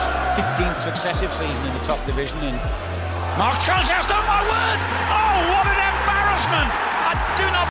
his 15th successive season in the top division. And Mark Charles